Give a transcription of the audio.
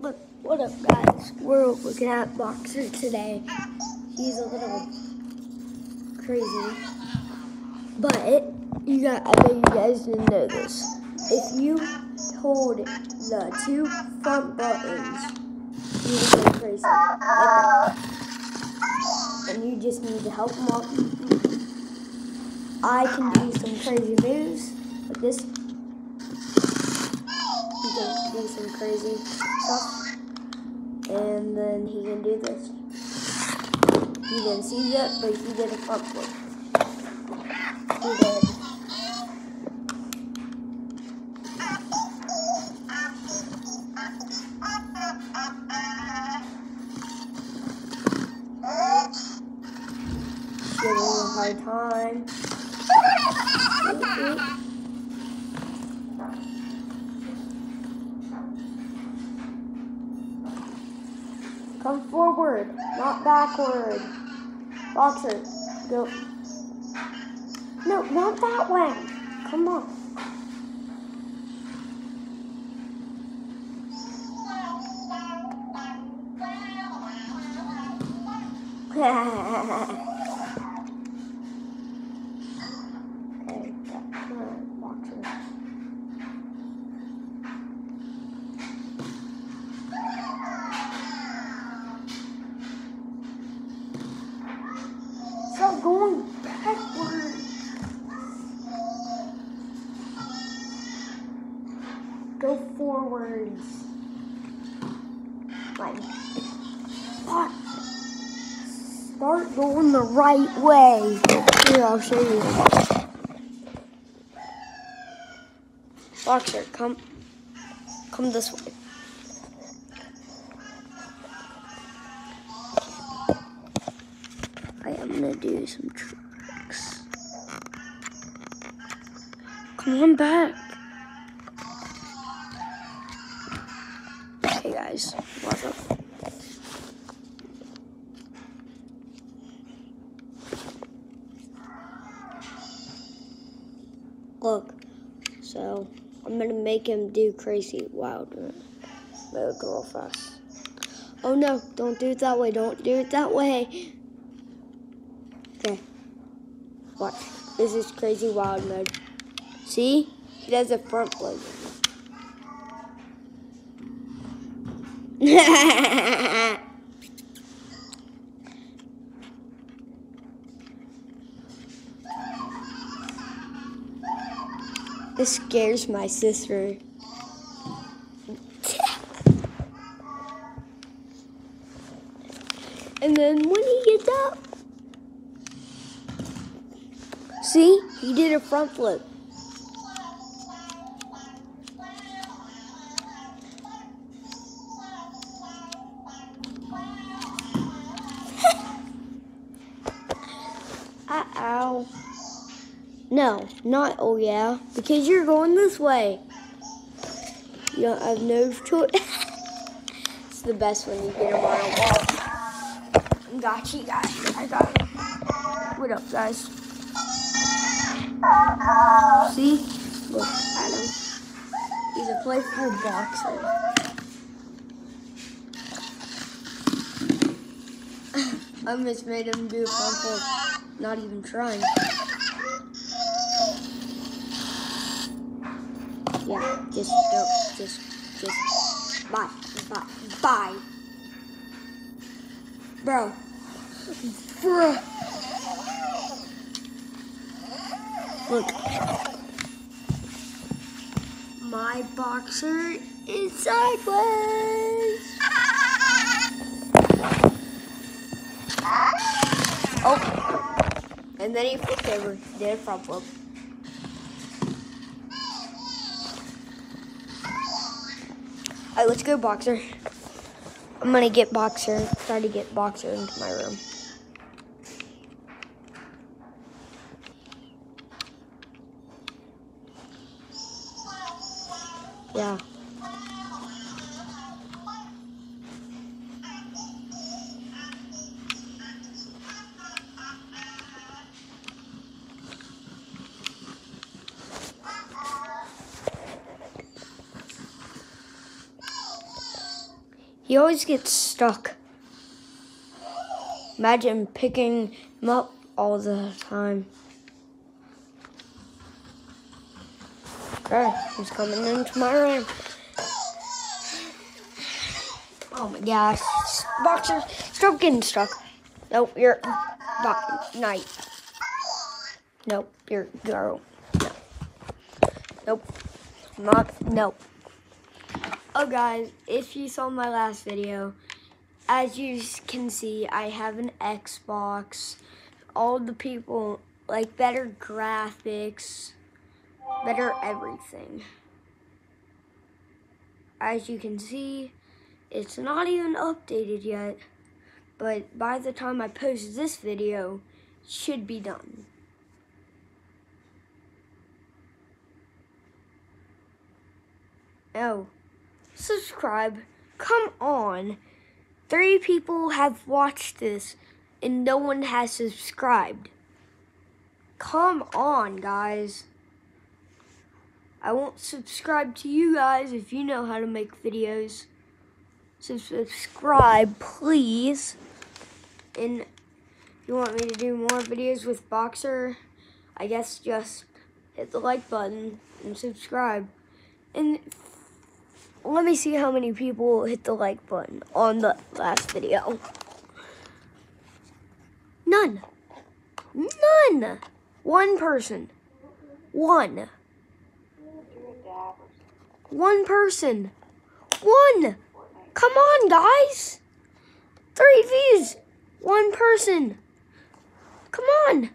Look, what up, guys? We're looking at Boxer today. He's a little crazy, but you got. I bet you guys didn't know this. If you hold the two front buttons, he will go crazy. And you just need to help him out. I can do some crazy moves like this. He some crazy stuff. And then he can do this. You didn't see that, but he did a flip. He did. A hard time. Come forward, not backward. Boxer, go. No, not that way. Come on. okay, Go forwards. Like? Start going the right way. Here, I'll show you. Boxer, come, come this way. I am gonna do some tricks. Come on back. Guys, what's? Look, so I'm gonna make him do crazy wild mode real fast. Oh no, don't do it that way, don't do it that way. Okay. Watch. This is crazy wild mode. See? He does a front flip. this scares my sister. and then when he gets up, See, he did a front flip. uh oh. No, not oh yeah, because you're going this way. You don't have no choice. it's the best when you get on a wall. Got you guys. I got it. What up, guys? See? Look at him. He's a playful boxer. I just made him do a flip, not even trying. Yeah, just go, just, just, bye, bye, bye. Bro. Bro. Look. My boxer is sideways. Oh. And then he flipped over. Did a front flip. Alright, let's go boxer. I'm gonna get boxer, try to get boxer into my room. Yeah. He always gets stuck. Imagine picking him up all the time. Okay, he's coming into my room. Oh my gosh. Boxer, stop getting stuck. Nope, you're night. Nope, you're girl. No. Nope. Not nope. Oh guys, if you saw my last video, as you can see, I have an Xbox. All the people like better graphics better everything. As you can see, it's not even updated yet, but by the time I post this video, it should be done. Oh, subscribe. Come on. Three people have watched this and no one has subscribed. Come on, guys. I won't subscribe to you guys if you know how to make videos. So subscribe, please. And you want me to do more videos with Boxer, I guess just hit the like button and subscribe. And let me see how many people hit the like button on the last video. None. None. One person. One. One person. One. Come on, guys. Three views. One person. Come on.